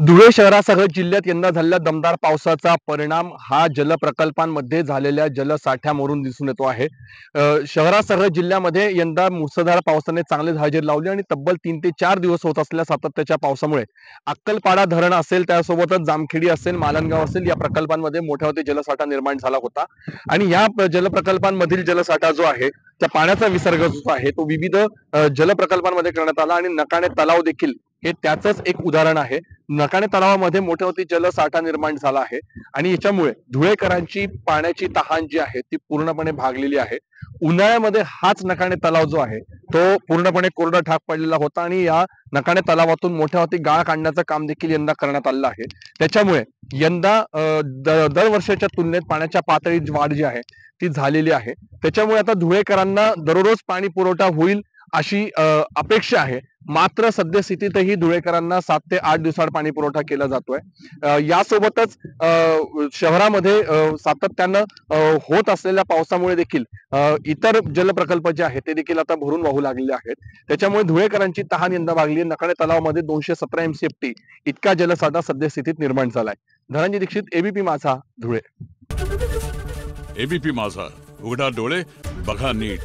धुळे शहरासह जिल्ह्यात यंदा झालेल्या दमदार पावसाचा परिणाम हा जलप्रकल्पांमध्ये झालेल्या जलसाठ्यावरून दिसून येतो आहे. शहरासह जिल्ह्यामध्ये यंदा मुसळधार पावसाने चांगले हजेरी लावली आणि तब्बल तीन ते चार दिवस होत असलेल्या सातत्याच्या पावसामुळे अक्कलपाडा धरण असेल त्यासोबतच जामखेडी असेल मालनगाव असेल या प्रकल्पांमध्ये मोठ्या होती जलसाठा निर्माण झाला होता. आणि या जलप्रकल्पांमधील जलसाठा जो आहे त्या पाण्याचा विसर्ग जो आहे तो विविध जल जलप्रकल्पांमध्ये करण्यात आला आणि नकाणे तलाव देखील हे त्याचंच एक उदाहरण आहे. नकाणे तलावामध्ये मोठ्या मोठी जलसाठा निर्माण झाला आहे. आणि याच्यामुळे धुळेकरांची पाण्याची तहान जी आहे ती पूर्णपणे भागलेली आहे. उन्हाळ्यामध्ये हाच नकाणे तलाव जो आहे तो पूर्णपणे कोरडा ठाक पडलेला होता आणि या नकाणे तलावातून मोठ्या होती गाळ काढण्याचं काम देखील यंदा करण्यात आलेलं आहे. त्याच्यामुळे यंदा अं, द- दरवर्षाच्या तुलनेत पाण्याच्या पातळीत वाढ जी आहे ती झालेली आहे. त्याच्यामुळे आता धुळेकरांना दररोज पाणी पुरवठा होईल अशी अपेक्षा आहे. मात्र सद्यस्थितीतही धुळेकरांना सात ते आठ दिवसाआड पाणी पुरवठा केला जातोय. यासोबतच अं, शहरामध्ये सातत्यानं होत असलेल्या पावसामुळे देखील इतर जलप्रकल्प जे आहेत ते देखील आता भरून वाहू लागलेले आहेत. त्याच्यामुळे धुळेकरांची तहान यंदा भागली आहे. तलावामध्ये दोनशे सतरा एमसीएफटी इतका जलसाठा सद्यस्थितीत निर्माण झालाय. धनंजय दीक्षित एबीपी माझा धुळे. एबीपी माझा. उघडा डोळे बघा नीट.